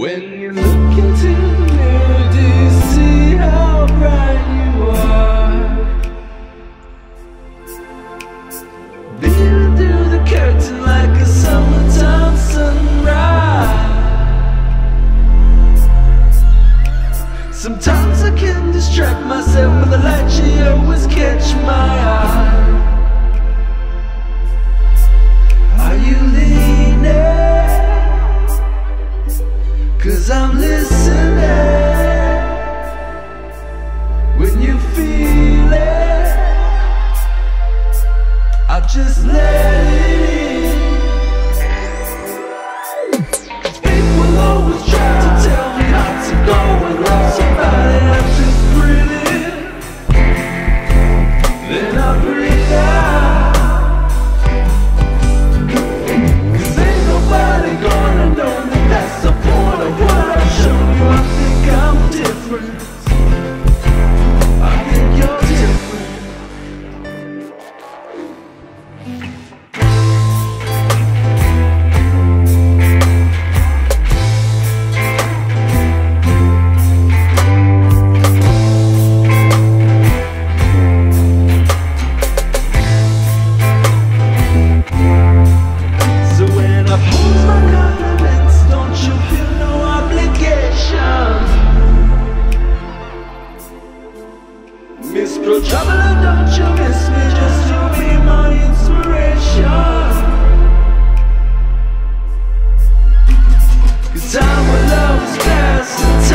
When you Cause Cause time will always pass